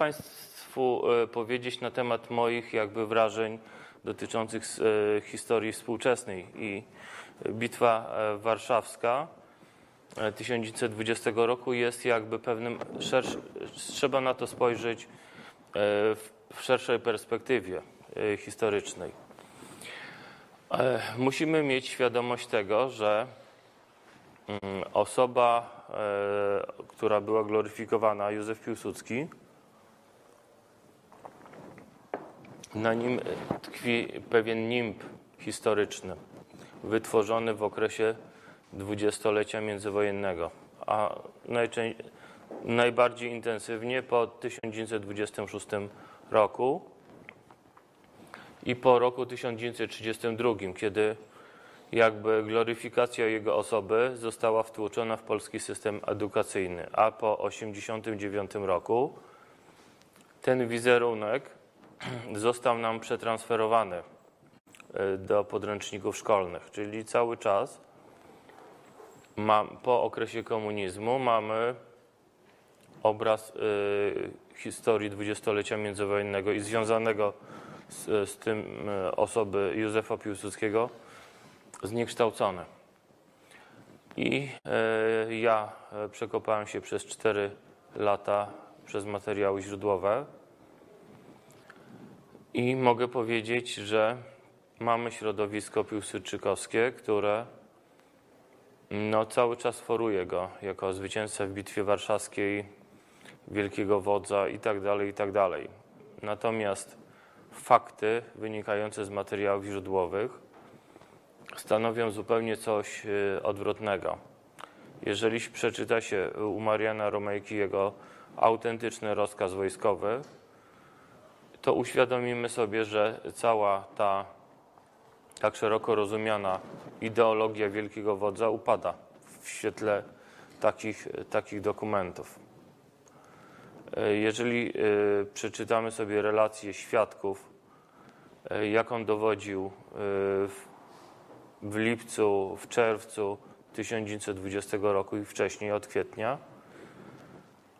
Państwu e, powiedzieć na temat moich jakby wrażeń dotyczących e, historii współczesnej i Bitwa e, Warszawska 1920 roku jest jakby pewnym szersz, trzeba na to spojrzeć w szerszej perspektywie historycznej. Musimy mieć świadomość tego, że mm, osoba, która była gloryfikowana, Józef Piłsudski, Na nim tkwi pewien nimb historyczny, wytworzony w okresie dwudziestolecia międzywojennego, a najbardziej intensywnie po 1926 roku i po roku 1932, kiedy jakby gloryfikacja jego osoby została wtłoczona w polski system edukacyjny, a po 1989 roku ten wizerunek został nam przetransferowany e, do podręczników szkolnych, czyli cały czas po okresie komunizmu mamy obraz e, historii dwudziestolecia międzywojennego i związanego z, z tym e, osoby Józefa Piłsudskiego zniekształcone. I ja przekopałem się przez cztery lata przez materiały źródłowe i mogę powiedzieć, że mamy środowisko piłsudczykowskie, które no, cały czas foruje go jako zwycięzcę w Bitwie Warszawskiej, wielkiego wodza itd., tak itd. Tak Natomiast fakty wynikające z materiałów źródłowych stanowią zupełnie coś y, odwrotnego. Jeżeli przeczyta się u Mariana Romejki jego autentyczny rozkaz wojskowy, to uświadomimy sobie, że cała ta tak szeroko rozumiana ideologia wielkiego wodza upada w świetle takich, takich dokumentów. E, jeżeli e, przeczytamy sobie relacje świadków, e, jak on dowodził w lipcu, w czerwcu 1920 roku i wcześniej, od kwietnia,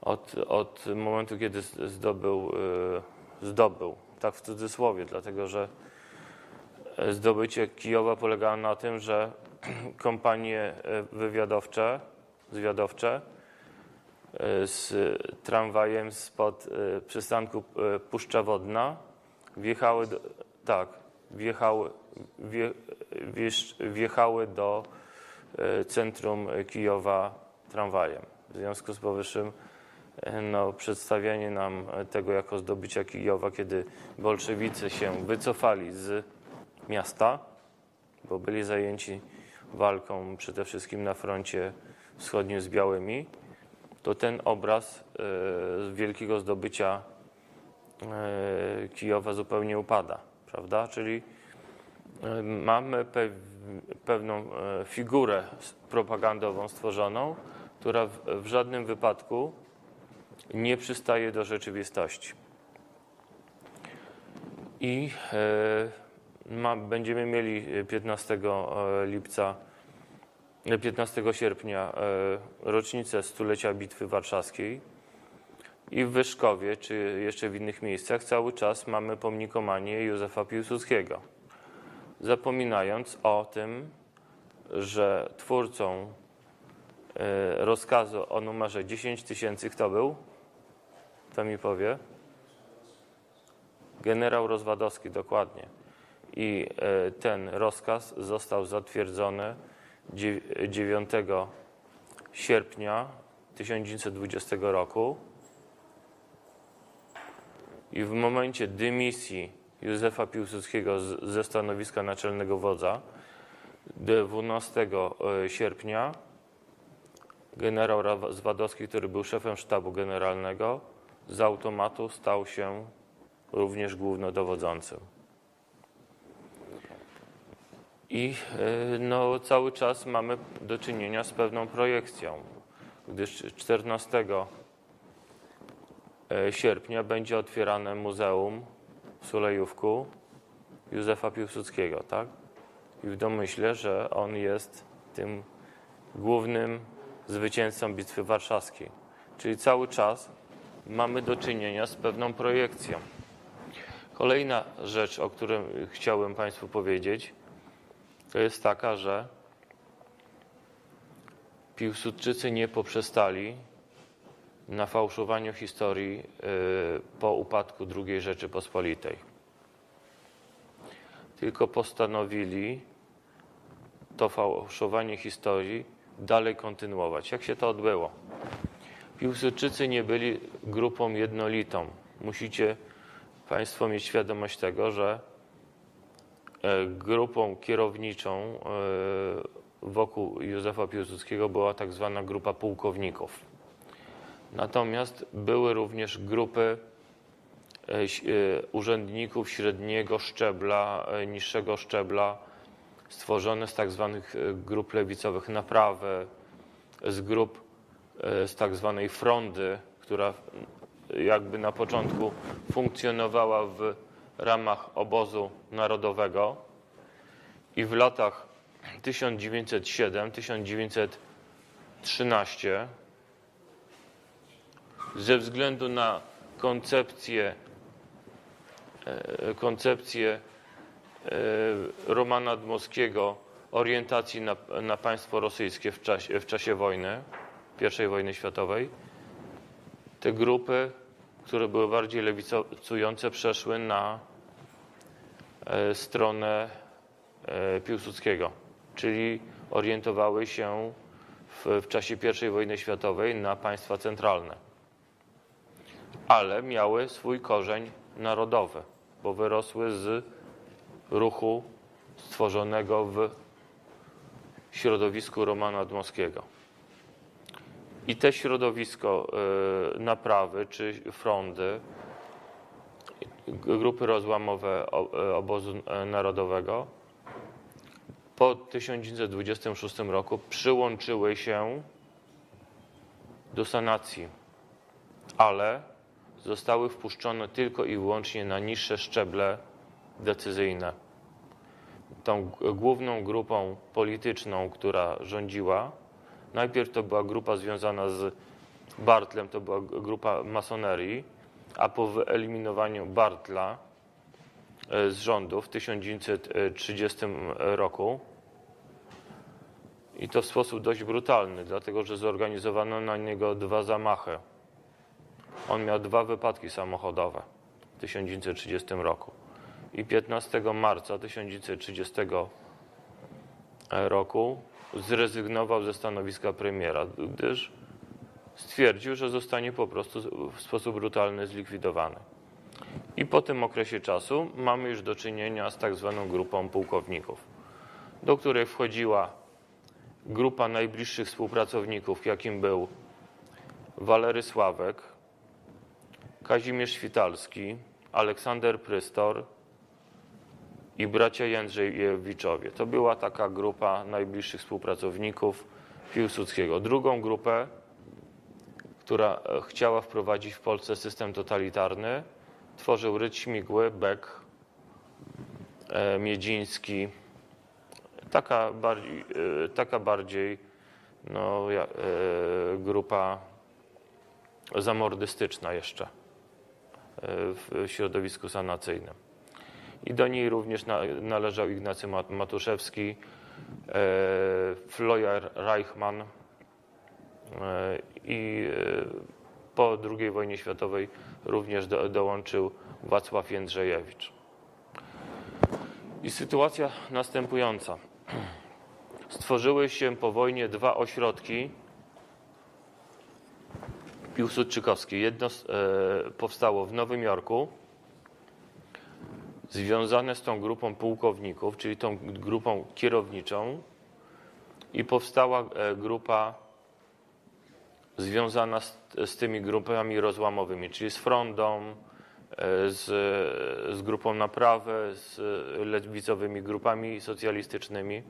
od, od momentu, kiedy zdobył zdobył, tak w cudzysłowie, dlatego że zdobycie Kijowa polegało na tym, że kompanie e, wywiadowcze, zwiadowcze e, z tramwajem spod e, przystanku Puszcza Wodna wjechały do, tak, wjechały, wje, wjechały do centrum Kijowa tramwajem. W związku z powyższym no, przedstawianie nam tego jako zdobycia Kijowa, kiedy bolszewicy się wycofali z miasta, bo byli zajęci walką przede wszystkim na froncie wschodnim z białymi, to ten obraz e, wielkiego zdobycia e, Kijowa zupełnie upada, prawda? Czyli e, mamy pewną figurę propagandową stworzoną, która w żadnym wypadku nie przystaje do rzeczywistości. I e, ma, będziemy mieli 15 e, lipca, 15 e, sierpnia rocznicę stulecia Bitwy Warszawskiej. I w Wyszkowie, czy jeszcze w innych miejscach, cały czas mamy pomnikomanię Józefa Piłsudskiego. Zapominając o tym, że twórcą rozkazu o numerze 10 tysięcy kto był? Kto mi powie? Generał Rozwadowski, dokładnie. I e, ten rozkaz został zatwierdzony 9 sierpnia 1920 roku. I w momencie dymisji Józefa Piłsudskiego ze stanowiska naczelnego wodza 12 e, sierpnia generał Rozwadowski, który był szefem sztabu generalnego, z automatu stał się również głównodowodzącym. I e, no, cały czas mamy do czynienia z pewną projekcją, gdyż 14 e, sierpnia będzie otwierane Muzeum w Sulejówku Józefa Piłsudskiego, tak? I w domyśle, że on jest tym głównym zwycięzcą Bitwy Warszawskiej. Czyli cały czas mamy do czynienia z pewną projekcją. Kolejna rzecz, o której chciałem Państwu powiedzieć, to jest taka, że Piłsudczycy nie poprzestali na fałszowaniu historii y, po upadku II Rzeczypospolitej. Tylko postanowili to fałszowanie historii dalej kontynuować. Jak się to odbyło? Piłsudczycy nie byli grupą jednolitą. Musicie Państwo mieć świadomość tego, że e, grupą kierowniczą e, wokół Józefa Piłsudskiego była tak zwana grupa pułkowników. Natomiast były również grupy e, urzędników średniego szczebla, niższego szczebla, stworzone z tak zwanych grup lewicowych naprawy, z grup z tak zwanej frondy, która jakby na początku funkcjonowała w ramach obozu narodowego. I w latach 1907-1913 ze względu na koncepcję, e, koncepcję e, Romana Dmowskiego orientacji na, na państwo rosyjskie w czasie, w czasie wojny, I wojny światowej, te grupy które były bardziej lewicujące, przeszły na e, stronę e, Piłsudskiego, czyli orientowały się w, w czasie I wojny światowej na państwa centralne, ale miały swój korzeń narodowy, bo wyrosły z ruchu stworzonego w środowisku Romana Dmowskiego. I te środowisko y, naprawy czy frondy, grupy rozłamowe y, obozu y, narodowego po 1926 roku przyłączyły się do sanacji, ale zostały wpuszczone tylko i wyłącznie na niższe szczeble decyzyjne. Tą główną grupą polityczną, która rządziła, Najpierw to była grupa związana z Bartlem, to była grupa masonerii, a po wyeliminowaniu Bartla e, z rządu w 1930 roku i to w sposób dość brutalny, dlatego że zorganizowano na niego dwa zamachy. On miał dwa wypadki samochodowe w 1930 roku. I 15 marca 1930 roku zrezygnował ze stanowiska premiera, gdyż stwierdził, że zostanie po prostu w sposób brutalny zlikwidowany. I po tym okresie czasu mamy już do czynienia z tak zwaną grupą pułkowników, do której wchodziła grupa najbliższych współpracowników, jakim był Walery Sławek, Kazimierz Świtalski, Aleksander Prystor, i bracia Jędrzejewiczowie. To była taka grupa najbliższych współpracowników Piłsudskiego. Drugą grupę, która e, chciała wprowadzić w Polsce system totalitarny, tworzył Ryd Śmigły, Beck, e, Miedziński. Taka bardziej, e, taka bardziej no, grupa zamordystyczna jeszcze w środowisku sanacyjnym i do niej również należał Ignacy Matuszewski, e, Floyer Reichmann e, i e, po II wojnie światowej również do, dołączył Wacław Jędrzejewicz. I sytuacja następująca. Stworzyły się po wojnie dwa ośrodki piłsudczykowskie. Jedno powstało w Nowym Jorku, związane z tą grupą pułkowników, czyli tą grupą kierowniczą i powstała e, grupa związana z, z tymi grupami rozłamowymi, czyli z frondą, e, z, z grupą naprawy, z lewicowymi grupami socjalistycznymi,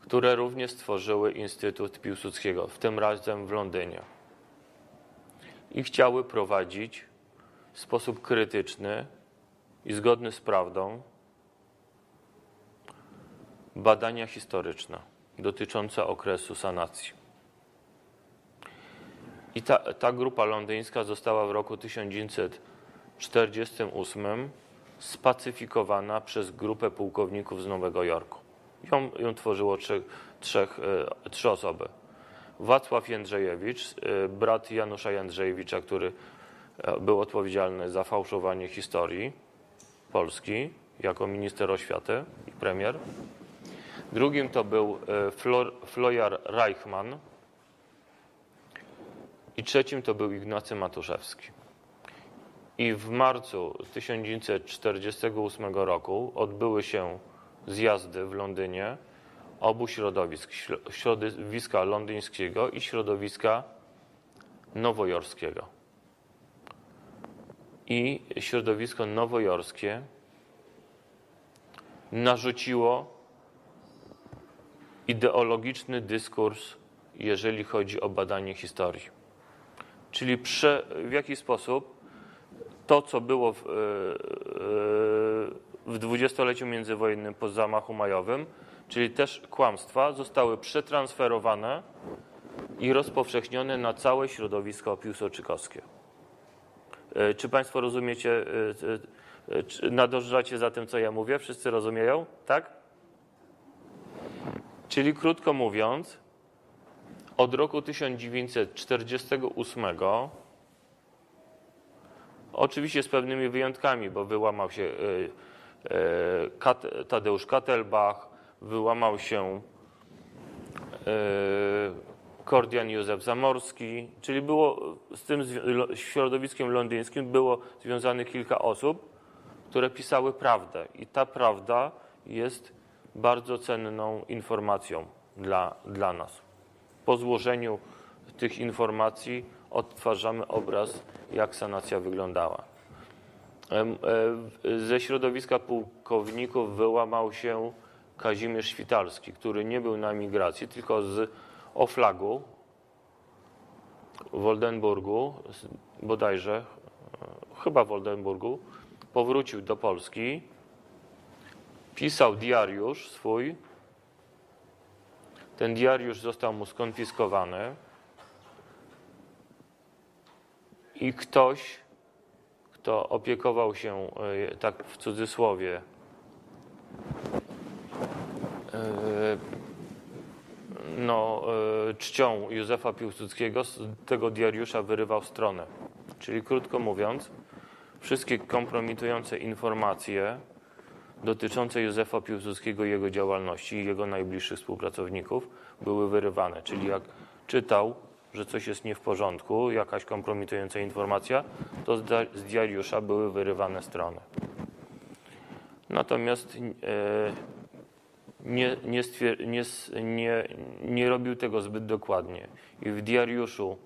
które również stworzyły Instytut Piłsudskiego, w tym razem w Londynie. I chciały prowadzić w sposób krytyczny i zgodny z prawdą badania historyczne dotyczące okresu sanacji. I ta, ta grupa londyńska została w roku 1948 spacyfikowana przez grupę pułkowników z Nowego Jorku. Ją, ją tworzyło trzech, trzech, e, trzy osoby. Wacław Jędrzejewicz, e, brat Janusza Jędrzejewicza, który e, był odpowiedzialny za fałszowanie historii Polski jako minister oświaty i premier. Drugim to był e, Flor, Flojar Reichmann i trzecim to był Ignacy Matuszewski. I w marcu 1948 roku odbyły się zjazdy w Londynie obu środowisk, śro- środowiska londyńskiego i środowiska nowojorskiego. I środowisko nowojorskie narzuciło ideologiczny dyskurs, jeżeli chodzi o badanie historii. Czyli prze, w jaki sposób to, co było w, e, w dwudziestoleciu międzywojennym po zamachu majowym, czyli też kłamstwa, zostały przetransferowane i rozpowszechnione na całe środowisko piłsudczykowskie. E, Czy Państwo rozumiecie, e, e, nadążacie za tym, co ja mówię? Wszyscy rozumieją? Tak? Czyli krótko mówiąc, od roku 1948, oczywiście z pewnymi wyjątkami, bo wyłamał się Tadeusz Katelbach, wyłamał się Kordian Józef Zamorski, czyli było z tym środowiskiem londyńskim było związanych kilka osób, które pisały prawdę i ta prawda jest bardzo cenną informacją dla, dla nas. Po złożeniu tych informacji odtwarzamy obraz, jak sanacja wyglądała. E, Ze środowiska pułkowników wyłamał się Kazimierz Świtalski, który nie był na emigracji, tylko z Oflagu w Oldenburgu, bodajże, e, chyba w Oldenburgu, powrócił do Polski, pisał diariusz swój. Ten diariusz został mu skonfiskowany i ktoś, kto opiekował się, e, tak w cudzysłowie, e, no, czcią Józefa Piłsudskiego, z tego diariusza wyrywał stronę. Czyli krótko mówiąc, wszystkie kompromitujące informacje dotyczące Józefa Piłsudskiego i jego działalności i jego najbliższych współpracowników były wyrywane. Czyli jak czytał, że coś jest nie w porządku, jakaś kompromitująca informacja, to z diariusza były wyrywane strony. Natomiast e, nie, nie, nie, nie, robił tego zbyt dokładnie. I w diariuszu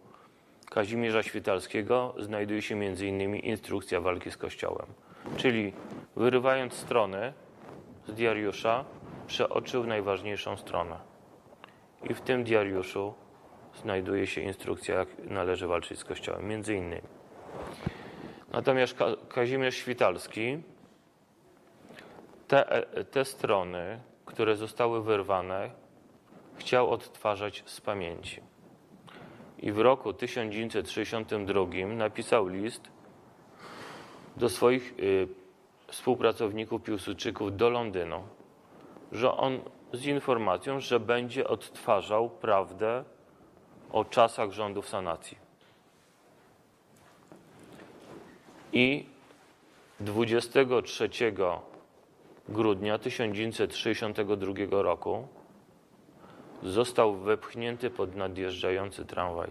Kazimierza Świtalskiego znajduje się m.in. instrukcja walki z Kościołem. Czyli wyrywając strony z diariusza, przeoczył najważniejszą stronę. I w tym diariuszu znajduje się instrukcja, jak należy walczyć z Kościołem, między innymi. Natomiast Ka- Kazimierz Świtalski te, te strony, które zostały wyrwane, chciał odtwarzać z pamięci. I w roku 1962 napisał list do swoich y, współpracowników Piłsudczyków do Londynu, że on z informacją, że będzie odtwarzał prawdę o czasach rządów sanacji. I 23 grudnia 1962 roku został wepchnięty pod nadjeżdżający tramwaj.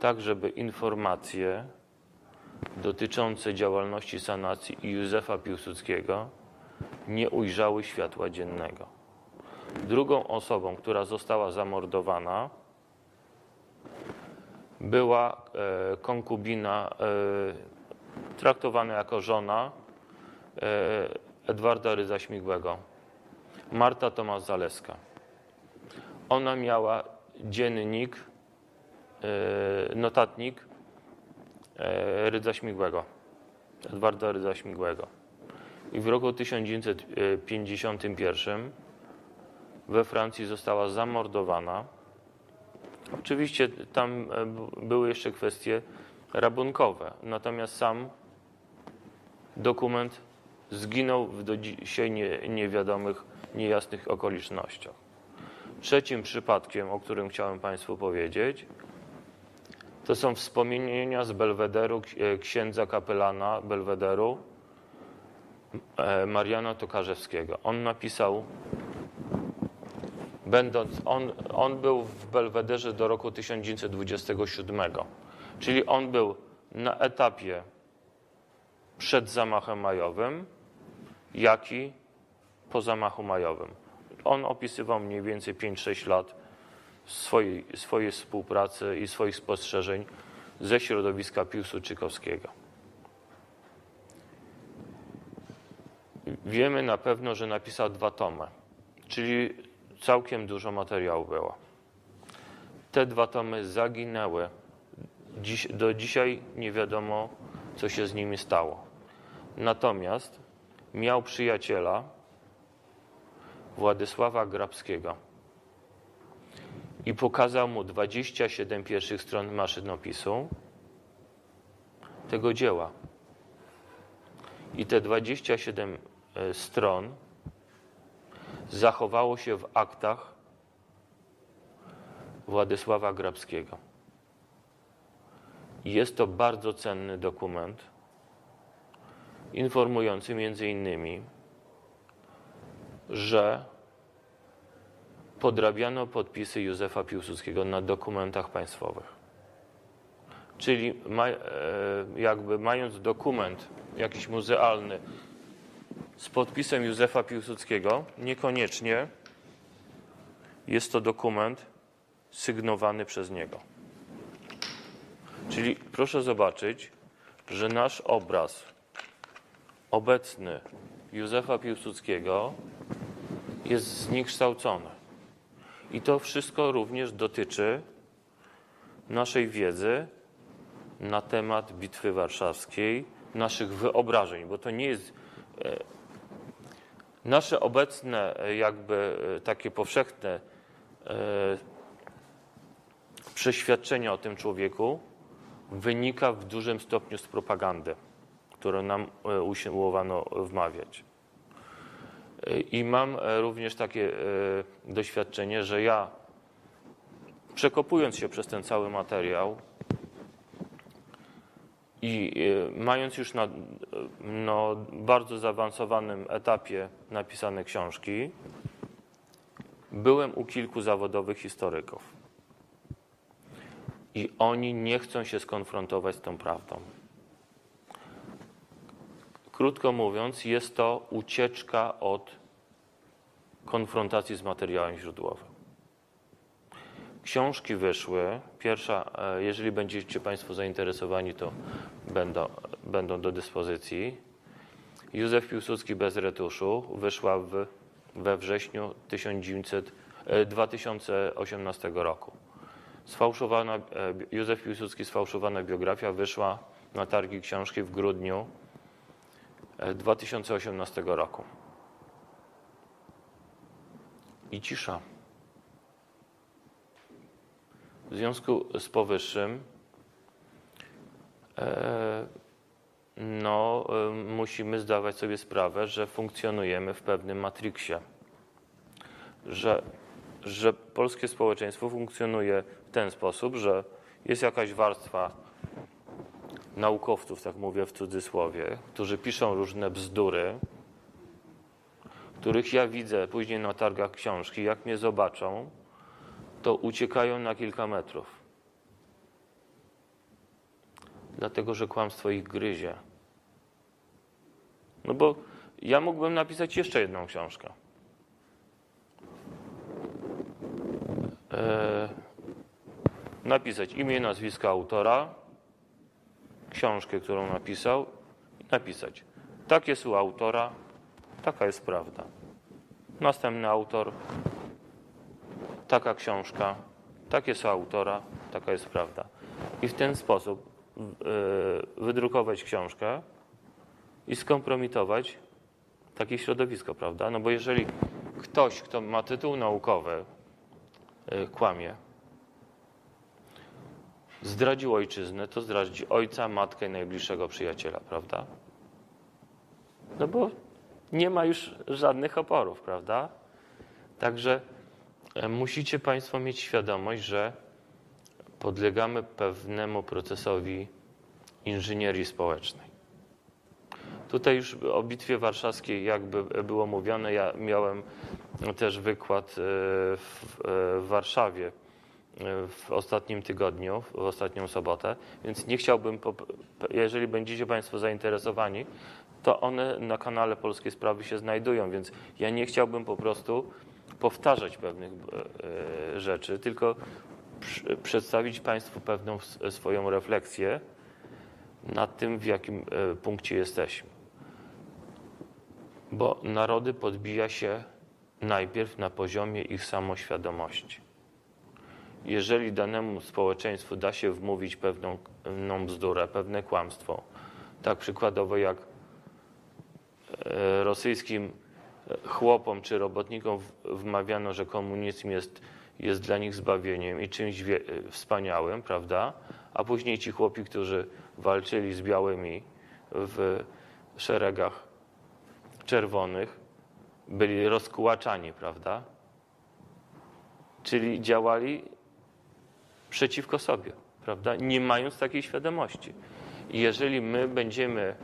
Tak, żeby informacje dotyczące działalności sanacji Józefa Piłsudskiego nie ujrzały światła dziennego. Drugą osobą, która została zamordowana, była e, konkubina, e, traktowana jako żona Edwarda Rydza Śmigłego, Marta Tomasz-Zaleska. Ona miała dziennik, e, notatnik e, Rydza Śmigłego, Edwarda Rydza Śmigłego. I w roku 1951 we Francji została zamordowana Oczywiście tam e, były jeszcze kwestie rabunkowe, natomiast sam dokument zginął w do dzisiaj nie, niewiadomych, niejasnych okolicznościach. Trzecim przypadkiem, o którym chciałem Państwu powiedzieć, to są wspomnienia z Belwederu e, księdza kapelana Belwederu e, Mariana Tokarzewskiego. On napisał, będąc, on, on był w Belwederze do roku 1927, czyli on był na etapie przed zamachem majowym, jak i po zamachu majowym. On opisywał mniej więcej 5-6 lat swojej, swojej współpracy i swoich spostrzeżeń ze środowiska Piłsudczykowskiego. Wiemy na pewno, że napisał dwa tomy, czyli całkiem dużo materiału było. Te dwa tomy zaginęły. Dziś, do dzisiaj nie wiadomo, co się z nimi stało. Natomiast miał przyjaciela Władysława Grabskiego i pokazał mu 27 pierwszych stron maszynopisu tego dzieła. I te 27 e, stron zachowało się w aktach Władysława Grabskiego. Jest to bardzo cenny dokument, informujący między innymi, że podrabiano podpisy Józefa Piłsudskiego na dokumentach państwowych. Czyli e, jakby mając dokument jakiś muzealny z podpisem Józefa Piłsudskiego, niekoniecznie jest to dokument sygnowany przez niego. Czyli proszę zobaczyć, że nasz obraz obecny Józefa Piłsudskiego jest zniekształcony. I to wszystko również dotyczy naszej wiedzy na temat Bitwy Warszawskiej, naszych wyobrażeń, bo to nie jest e, nasze obecne, e, jakby e, takie powszechne przeświadczenie o tym człowieku wynika w dużym stopniu z propagandy, którą nam e, usiłowano wmawiać. E, I mam e, również takie doświadczenie, że ja przekopując się przez ten cały materiał i mając już na no, bardzo zaawansowanym etapie napisane książki, byłem u kilku zawodowych historyków. I oni nie chcą się skonfrontować z tą prawdą. Krótko mówiąc, jest to ucieczka od konfrontacji z materiałem źródłowym. Książki wyszły. Pierwsza, e, jeżeli będziecie Państwo zainteresowani, to będą, będą do dyspozycji. Józef Piłsudski bez retuszu wyszła w, we wrześniu 1900, e, 2018 roku. Sfałszowana, e, Józef Piłsudski sfałszowana biografia wyszła na targi książki w grudniu e, 2018 roku. I cisza. W związku z powyższym e, no, e, musimy zdawać sobie sprawę, że funkcjonujemy w pewnym matriksie. Że, że polskie społeczeństwo funkcjonuje w ten sposób, że jest jakaś warstwa naukowców, tak mówię w cudzysłowie, którzy piszą różne bzdury, których ja widzę później na targach książki, jak mnie zobaczą, to uciekają na kilka metrów. Dlatego, że kłamstwo ich gryzie. No bo ja mógłbym napisać jeszcze jedną książkę. E, napisać imię, nazwisko autora, książkę, którą napisał i napisać. Tak jest u autora, taka jest prawda. Następny autor, taka książka, tak jest u autora, taka jest prawda. I w ten sposób yy, wydrukować książkę i skompromitować takie środowisko, prawda? No bo jeżeli ktoś, kto ma tytuł naukowy, yy, kłamie, zdradził ojczyznę, to zdradzi ojca, matkę i najbliższego przyjaciela, prawda? No bo nie ma już żadnych oporów, prawda? Także e, musicie Państwo mieć świadomość, że podlegamy pewnemu procesowi inżynierii społecznej. Tutaj już o Bitwie Warszawskiej, jakby było mówione, ja miałem też wykład e, w, e, w Warszawie w ostatnim tygodniu, w ostatnią sobotę, więc nie chciałbym, jeżeli będziecie Państwo zainteresowani, to one na kanale Polskie Sprawy się znajdują, więc ja nie chciałbym po prostu powtarzać pewnych rzeczy, tylko przedstawić Państwu pewną swoją refleksję nad tym, w jakim punkcie jesteśmy. Bo narody podbija się najpierw na poziomie ich samoświadomości. Jeżeli danemu społeczeństwu da się wmówić pewną, pewną bzdurę, pewne kłamstwo, tak przykładowo jak e, rosyjskim chłopom czy robotnikom wmawiano, że komunizm jest, jest dla nich zbawieniem i czymś wie, wspaniałym, prawda? A później ci chłopi, którzy walczyli z białymi w szeregach czerwonych, byli rozkłaczani, prawda? Czyli działali przeciwko sobie, prawda? Nie mając takiej świadomości. I jeżeli my będziemy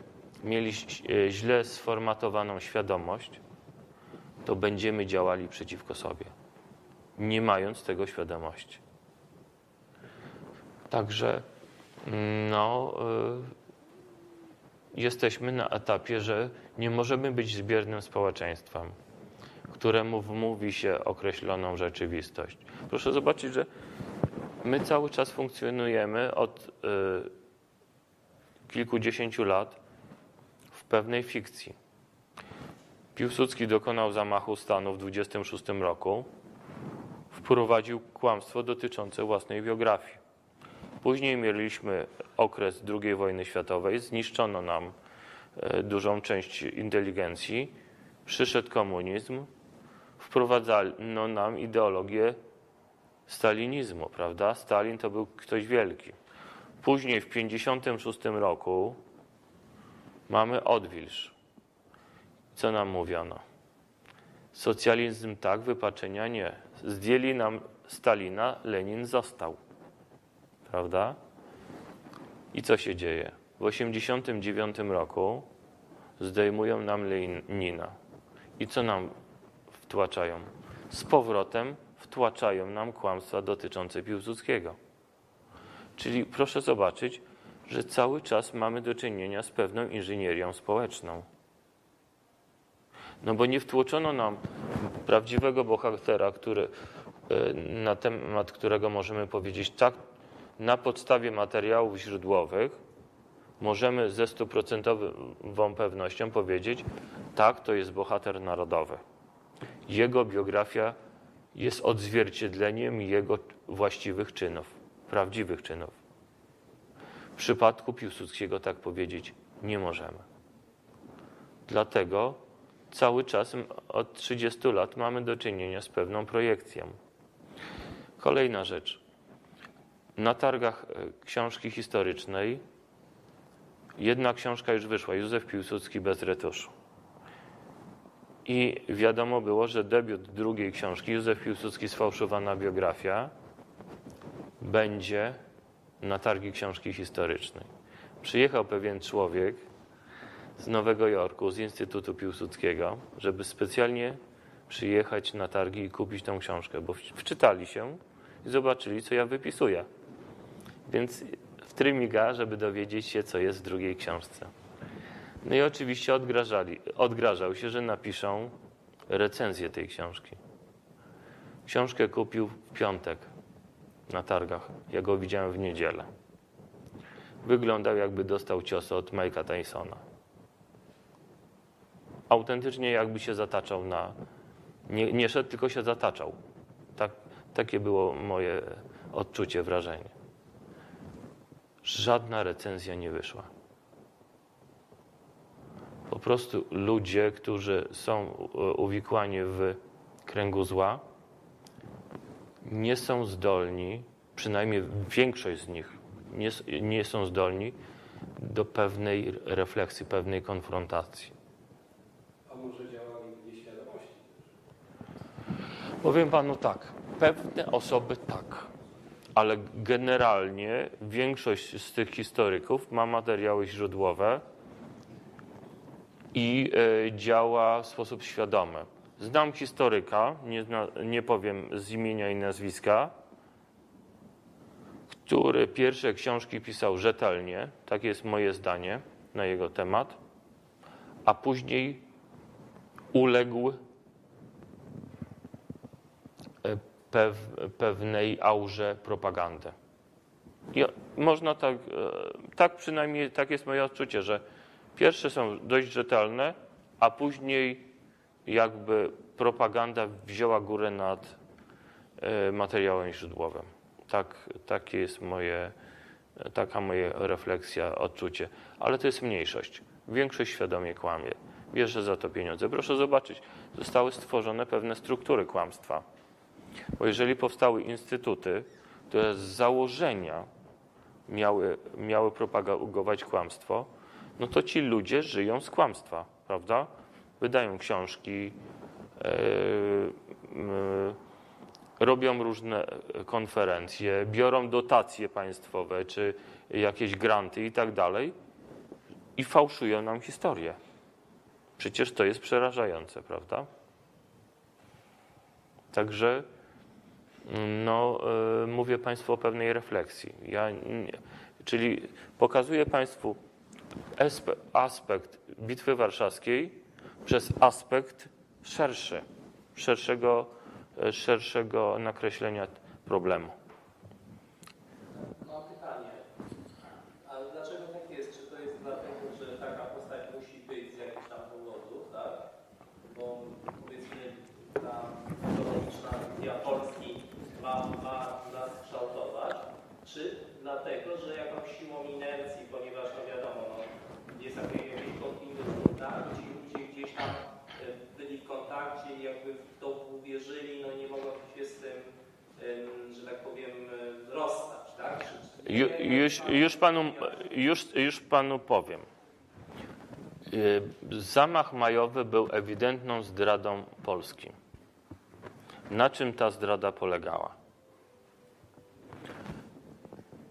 mieli e, źle sformatowaną świadomość, to będziemy działali przeciwko sobie, nie mając tego świadomości. Także no, y, jesteśmy na etapie, że nie możemy być zbiernym społeczeństwem, któremu wmówi się określoną rzeczywistość. Proszę zobaczyć, że my cały czas funkcjonujemy od y, kilkudziesięciu lat w pewnej fikcji. Piłsudski dokonał zamachu stanu w 26 roku, wprowadził kłamstwo dotyczące własnej biografii. Później mieliśmy okres II wojny światowej, zniszczono nam E, dużą część inteligencji, przyszedł komunizm, wprowadzano nam ideologię stalinizmu, prawda? Stalin to był ktoś wielki. Później w 1956 roku mamy odwilż. Co nam mówiono? Socjalizm tak, wypaczenia nie. Zdjęli nam Stalina, Lenin został. Prawda? I co się dzieje? W 1989 roku zdejmują nam Lenina. I co nam wtłaczają? Z powrotem wtłaczają nam kłamstwa dotyczące Piłsudskiego. Czyli proszę zobaczyć, że cały czas mamy do czynienia z pewną inżynierią społeczną. No bo nie wtłoczono nam prawdziwego bohatera, który, e, na temat którego możemy powiedzieć tak, na podstawie materiałów źródłowych, możemy ze stuprocentową pewnością powiedzieć, tak, to jest bohater narodowy. Jego biografia jest odzwierciedleniem jego właściwych czynów, prawdziwych czynów. W przypadku Piłsudskiego tak powiedzieć nie możemy. Dlatego cały czas od 30 lat mamy do czynienia z pewną projekcją. Kolejna rzecz. Na targach e, książki historycznej Jedna książka już wyszła, Józef Piłsudski bez retuszu. I wiadomo było, że debiut drugiej książki, Józef Piłsudski sfałszowana biografia, będzie na targi książki historycznej. Przyjechał pewien człowiek z Nowego Jorku, z Instytutu Piłsudskiego, żeby specjalnie przyjechać na targi i kupić tą książkę, bo wczytali się i zobaczyli, co ja wypisuję. Więc trymiga, żeby dowiedzieć się, co jest w drugiej książce. No i oczywiście odgrażali, odgrażał się, że napiszą recenzję tej książki. Książkę kupił w piątek na targach. Ja go widziałem w niedzielę. Wyglądał, jakby dostał cios od Mike'a Tysona. Autentycznie jakby się zataczał na... Nie, nie szedł, tylko się zataczał. Tak, takie było moje odczucie, wrażenie żadna recenzja nie wyszła. Po prostu ludzie, którzy są uwikłani w kręgu zła, nie są zdolni, przynajmniej większość z nich nie, nie są zdolni do pewnej refleksji, pewnej konfrontacji. A może działali w nieświadomości? Powiem panu tak, pewne osoby tak, ale generalnie większość z tych historyków ma materiały źródłowe i e, działa w sposób świadomy. Znam historyka, nie, nie powiem z imienia i nazwiska, który pierwsze książki pisał rzetelnie, takie jest moje zdanie na jego temat, a później uległ pew, pewnej aurze propagandy. I można tak, e, tak przynajmniej, tak jest moje odczucie, że pierwsze są dość rzetelne, a później jakby propaganda wzięła górę nad e, materiałem źródłowym. Tak, takie jest moje, taka moja refleksja, odczucie. Ale to jest mniejszość. Większość świadomie kłamie. Bierze za to pieniądze. Proszę zobaczyć, zostały stworzone pewne struktury kłamstwa. Bo jeżeli powstały instytuty, które z założenia miały, miały propagować kłamstwo, no to ci ludzie żyją z kłamstwa, prawda? Wydają książki, e, m, robią różne konferencje, biorą dotacje państwowe czy jakieś granty i tak dalej i fałszują nam historię. Przecież to jest przerażające, prawda? Także no, y, mówię Państwu o pewnej refleksji. Ja, czyli pokazuję Państwu aspekt Bitwy Warszawskiej przez aspekt szerszy, szerszego, szerszego nakreślenia problemu. Mam pytanie. A dlaczego tak jest? Czy to jest dlatego, że taka postać musi być z jakichś tam powodów, tak? Bo powiedzmy ta ekonomiczna wizja Polski ma, ma nas kształtować, czy dlatego, że jakąś siłą inercji, ponieważ no wiadomo, no, jest jakieś jakieś kontinuum, tak? Ci ludzie gdzieś tam e, byli w kontakcie i jakby w to uwierzyli, no nie mogą się z tym, em, że tak powiem, e, rozstać, tak? Czy, czy, Ju, już, już, panu, już, już panu powiem. Y, Zamach majowy był ewidentną zdradą Polski. Na czym ta zdrada polegała?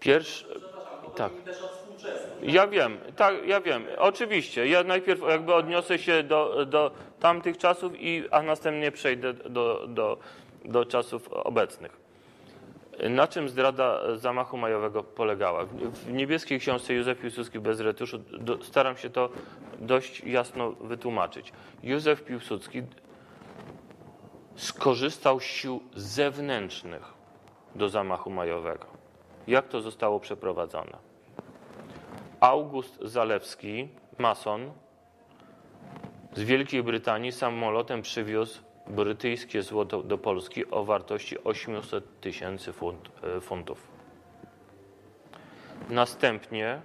Pierwszy, Tak. Ja wiem, tak, ja wiem. Oczywiście. Ja najpierw jakby odniosę się do, do tamtych czasów, i, a następnie przejdę do, do, do czasów obecnych. Na czym zdrada zamachu majowego polegała? W- niebieskiej książce Józef Piłsudski bez retuszu do, staram się to dość jasno wytłumaczyć. Józef Piłsudski skorzystał z sił zewnętrznych do zamachu majowego. Jak to zostało przeprowadzone? August Zalewski, mason, z Wielkiej Brytanii samolotem przywiózł brytyjskie złoto do Polski o wartości 800 tysięcy funt, e, funtów. Następnie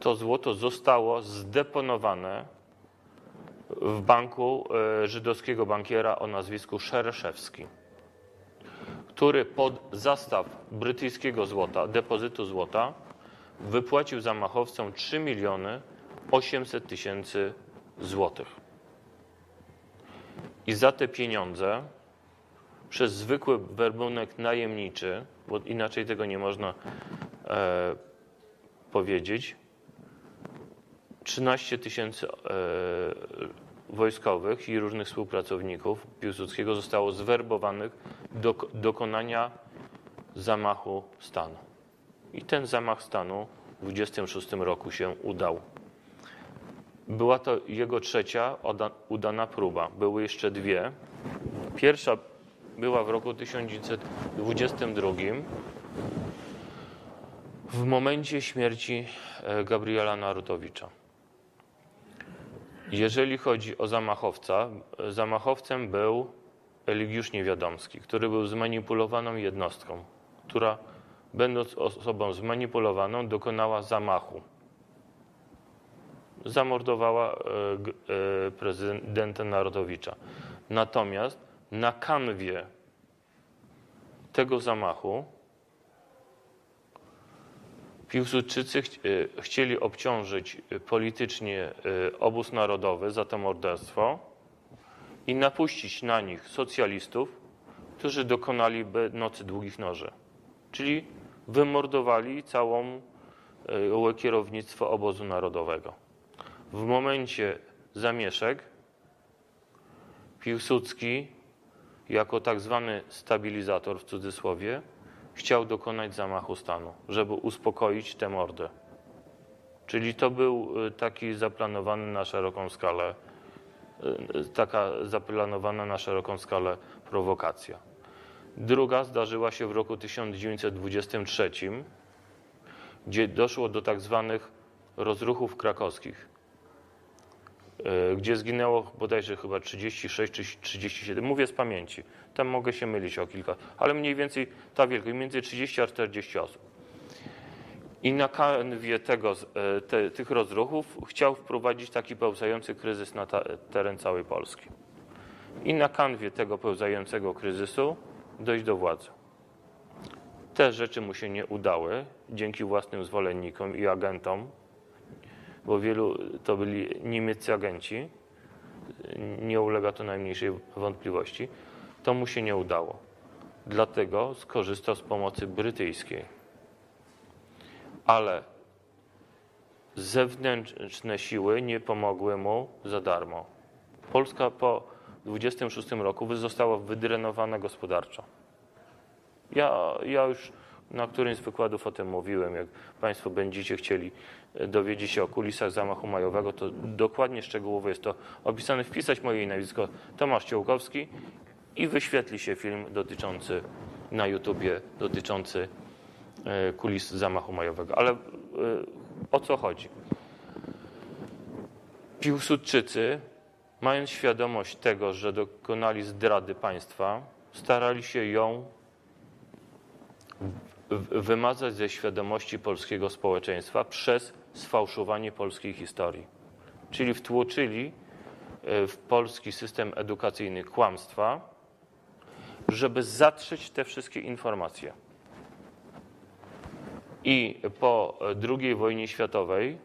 to złoto zostało zdeponowane w banku e, żydowskiego bankiera o nazwisku Szereszewski, który pod zastaw brytyjskiego złota, depozytu złota, wypłacił zamachowcom 3 miliony 800 tysięcy złotych. I za te pieniądze przez zwykły werbunek najemniczy, bo inaczej tego nie można e, powiedzieć, 13 tysięcy e, wojskowych i różnych współpracowników Piłsudskiego zostało zwerbowanych do dokonania zamachu stanu. I ten zamach stanu w 26 roku się udał. Była to jego trzecia udana próba. Były jeszcze dwie. Pierwsza była w roku 1922 w momencie śmierci e, Gabriela Narutowicza. Jeżeli chodzi o zamachowca, e, zamachowcem był Eligiusz Niewiadomski, który był zmanipulowaną jednostką, która będąc osobą zmanipulowaną dokonała zamachu. Zamordowała e, e, prezydenta Narodowicza. Natomiast na kanwie tego zamachu Piłsudczycy ch- e, chcieli obciążyć politycznie obóz narodowy za to morderstwo i napuścić na nich socjalistów, którzy dokonaliby nocy długich noży. Czyli wymordowali całą kierownictwo obozu narodowego. W momencie zamieszek Piłsudski jako tak zwany stabilizator w cudzysłowie chciał dokonać zamachu stanu, żeby uspokoić tę mordę. Czyli to był y, taki zaplanowany na szeroką skalę, y, taka zaplanowana na szeroką skalę prowokacja. Druga zdarzyła się w roku 1923, gdzie doszło do tak zwanych rozruchów krakowskich, y, gdzie zginęło bodajże chyba 36 czy 37, mówię z pamięci. Tam mogę się mylić o kilka, ale mniej więcej ta wielkość, między 30 a 40 osób. I na kanwie tego, e, te, tych rozruchów chciał wprowadzić taki pełzający kryzys na ta, teren całej Polski. I na kanwie tego pełzającego kryzysu dojść do władzy. Te rzeczy mu się nie udały dzięki własnym zwolennikom i agentom, bo wielu to byli niemieccy agenci, nie ulega to najmniejszej wątpliwości, to mu się nie udało. Dlatego skorzystał z pomocy brytyjskiej. Ale zewnętrzne siły nie pomogły mu za darmo. Polska po 26 roku została wydrenowana gospodarczo. Ja, ja już na którymś z wykładów o tym mówiłem. Jak Państwo będziecie chcieli e, dowiedzieć się o kulisach zamachu majowego, to dokładnie szczegółowo jest to opisane. Wpisać moje imię nazwisko Tomasz Ciołkowski i wyświetli się film dotyczący na YouTubie, dotyczący e, kulis zamachu majowego. Ale e, o co chodzi? Piłsudczycy, mając świadomość tego, że dokonali zdrady państwa, starali się ją wymazać ze świadomości polskiego społeczeństwa przez sfałszowanie polskiej historii. Czyli wtłoczyli e, w polski system edukacyjny kłamstwa, żeby zatrzeć te wszystkie informacje. I po II wojnie światowej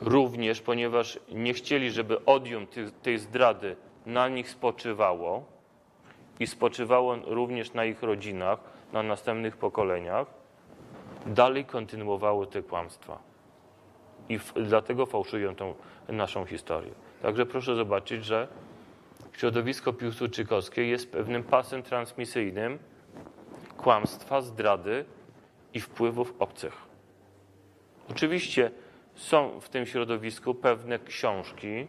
również, ponieważ nie chcieli, żeby odium tej zdrady na nich spoczywało i spoczywało również na ich rodzinach, na następnych pokoleniach, dalej kontynuowały te kłamstwa. I dlatego fałszują tą naszą historię. Także proszę zobaczyć, że środowisko piłsudczykowskie jest pewnym pasem transmisyjnym kłamstwa, zdrady i wpływów obcych. Oczywiście są w tym środowisku pewne książki,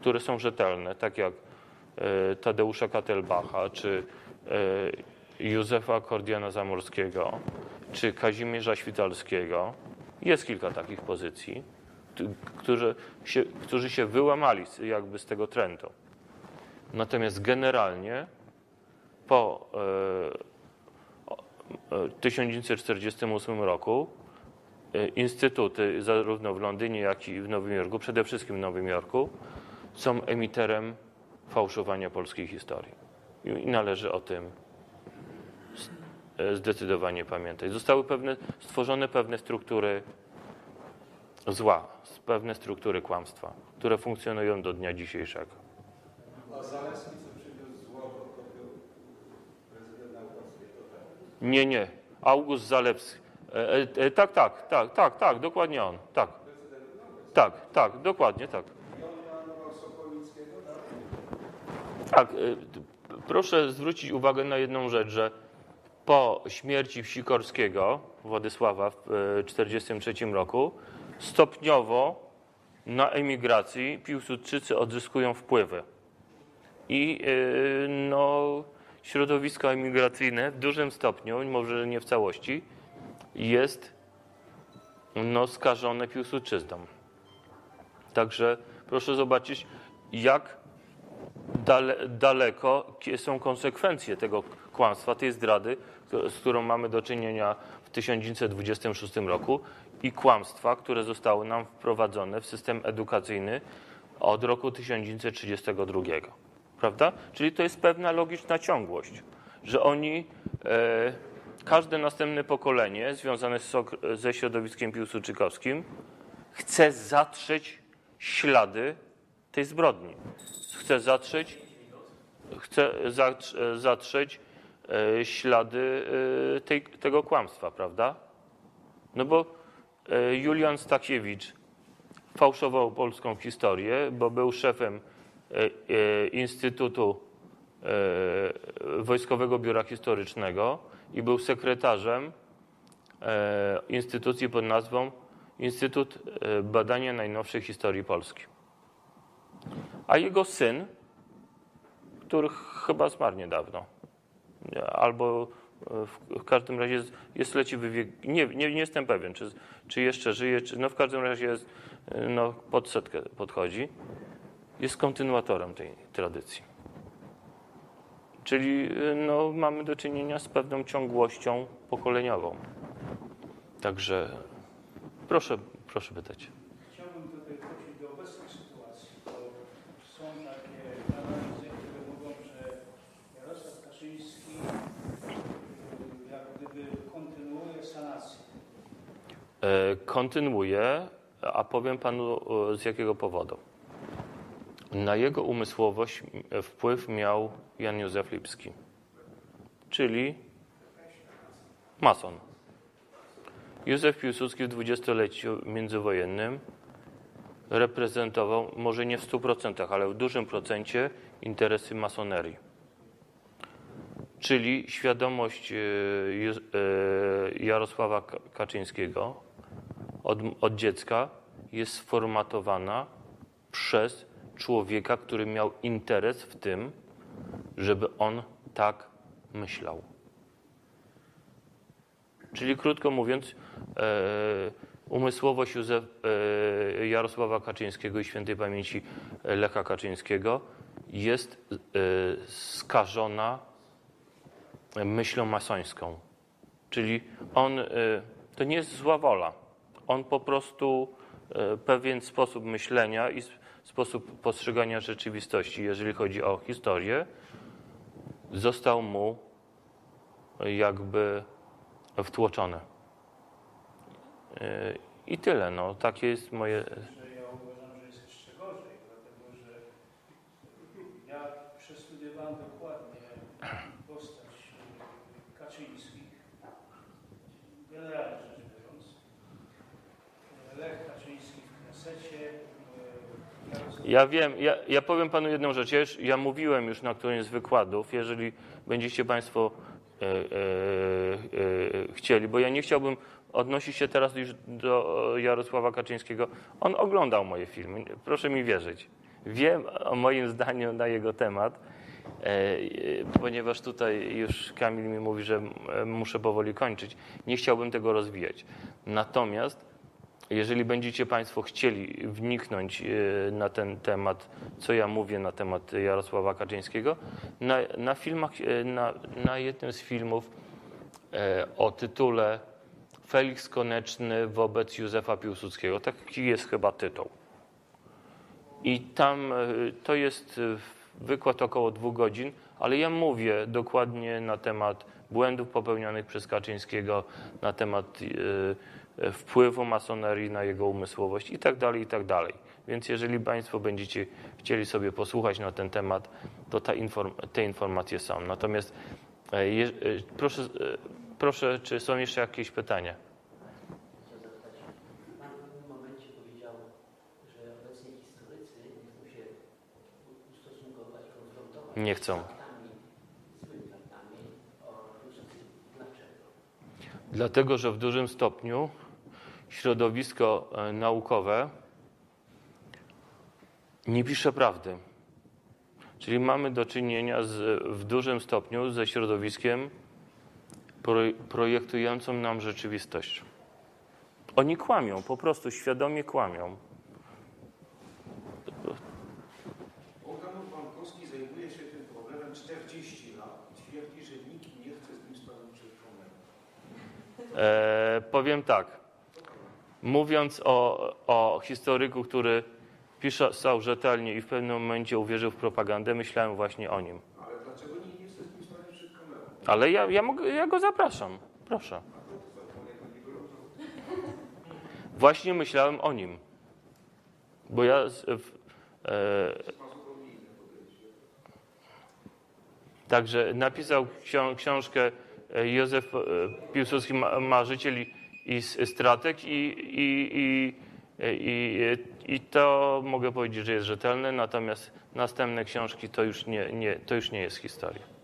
które są rzetelne, tak jak Tadeusza Katelbacha, czy e, Józefa Kordiana Zamorskiego, czy Kazimierza Świtalskiego. Jest kilka takich pozycji, którzy się, którzy się wyłamali jakby z tego trendu. Natomiast generalnie po e, o- e, 1948 roku e, instytuty zarówno w Londynie, jak i w Nowym Jorku, przede wszystkim w Nowym Jorku, są emiterem fałszowania polskiej historii. I należy o tym e, zdecydowanie pamiętać. Zostały pewne, stworzone pewne struktury zła, pewne struktury kłamstwa, które funkcjonują do dnia dzisiejszego. A Zaleski, co przywiózł złoto, to był prezydent Naukowski, to tak. Nie, nie. August Zalewski. E, e, e, tak, tak, tak, tak, tak, dokładnie on. Tak. Tak, tak, dokładnie tak. I on mianował Sokolickiego, tak? Y, proszę zwrócić uwagę na jedną rzecz, że po śmierci Sikorskiego, Władysława w 1943 roku, stopniowo na emigracji Piłsudczycy odzyskują wpływy. I y, no, środowisko emigracyjne w dużym stopniu, może nie w całości, jest no, skażone Piłsudczyzną. Także proszę zobaczyć, jak dale, daleko są konsekwencje tego kłamstwa, tej zdrady, z którą mamy do czynienia w 1926 roku i kłamstwa, które zostały nam wprowadzone w system edukacyjny od roku 1932. Prawda? Czyli to jest pewna logiczna ciągłość, że oni e, każde następne pokolenie związane ze środowiskiem piłsudczykowskim chce zatrzeć ślady tej zbrodni. Chce zatrzeć, chce zatr- zatrzeć e, ślady e, tej, tego kłamstwa, prawda? No bo e, Julian Stakiewicz fałszował polską historię, bo był szefem Instytutu Wojskowego Biura Historycznego i był sekretarzem instytucji pod nazwą Instytut Badania Najnowszej Historii Polski. A jego syn, który chyba zmarł niedawno, nie, albo e, w, każdym razie jest, jest wiek, nie, nie, nie jestem pewien, czy, czy jeszcze żyje, czy, no w każdym razie jest, e, no, pod setkę podchodzi, jest kontynuatorem tej tradycji. Czyli e, no, mamy do czynienia z pewną ciągłością pokoleniową. Także proszę, proszę pytać. Chciałbym tutaj wrócić do obecnej sytuacji, bo są takie analizy, które mówią, że Jarosław Kaczyński y, jak gdyby kontynuuje sanację. E, Kontynuuję, a powiem panu e, z jakiego powodu. Na jego umysłowość wpływ miał Jan Józef Lipski, czyli mason. Józef Piłsudski w dwudziestoleciu międzywojennym reprezentował, może nie w 100%, ale w dużym procencie interesy masonerii. Czyli świadomość e, Jarosława Ka- Kaczyńskiego od, od dziecka jest sformatowana przez człowieka, który miał interes w tym, żeby on tak myślał. Czyli krótko mówiąc, e, umysłowość Józef, e, Jarosława Kaczyńskiego i świętej pamięci Lecha Kaczyńskiego jest e, skażona myślą masońską. Czyli on, to nie jest zła wola. On po prostu e, pewien sposób myślenia i sposób postrzegania rzeczywistości, jeżeli chodzi o historię, został mu jakby wtłoczony. E, I tyle. No. Takie jest moje. Że ja uważam, że jest jeszcze gorzej, dlatego że ja przestudiowałem dokładnie postać y, Kaczyńskich, generalnie rzecz biorąc. Lech Kaczyński w Knesecie, y, Jarosław Ja wiem, ja, ja powiem panu jedną rzecz. Ja, już, ja mówiłem już na którymś z wykładów, jeżeli będziecie państwo e, e, e, chcieli, bo ja nie chciałbym odnosić się teraz już do Jarosława Kaczyńskiego. On oglądał moje filmy, proszę mi wierzyć. Wiem o moim zdaniu na jego temat, e, e, ponieważ tutaj już Kamil mi mówi, że e, muszę powoli kończyć. Nie chciałbym tego rozwijać. Natomiast jeżeli będziecie Państwo chcieli wniknąć e, na ten temat, co ja mówię na temat Jarosława Kaczyńskiego, na, na filmach, e, na, na jednym z filmów e, o tytule Felix Koneczny wobec Józefa Piłsudskiego. Taki jest chyba tytuł. I tam to jest wykład około dwóch godzin, ale ja mówię dokładnie na temat błędów popełnionych przez Kaczyńskiego, na temat wpływu masonerii na jego umysłowość i tak dalej, i tak dalej. Więc jeżeli Państwo będziecie chcieli sobie posłuchać na ten temat, to te informacje są. Natomiast e, e, proszę, e, proszę, czy są jeszcze jakieś pytania? Nie chcą? Dlatego, że w dużym stopniu środowisko e, naukowe nie pisze prawdy. Czyli mamy do czynienia z, w dużym stopniu ze środowiskiem proj- projektującym nam rzeczywistość. Oni kłamią, po prostu świadomie kłamią. Bogdan Pankowski zajmuje się tym problemem 40 lat i twierdzi, że nikt nie chce z nim stanąć przed. E, powiem tak. Mówiąc o, o historyku, który pisał rzetelnie i w pewnym momencie uwierzył w propagandę, myślałem właśnie o nim. Ale dlaczego nie przed kamerą? Ale ja, ja, mogę, ja go zapraszam. Proszę. Właśnie myślałem o nim. Bo ja. W, e, także napisał ksią- książkę e, Józef e, Piłsudski, ma- marzyciel i, strateg, i, i, i, i, i to mogę powiedzieć, że jest rzetelne, natomiast następne książki to już nie, nie, to już nie jest historia.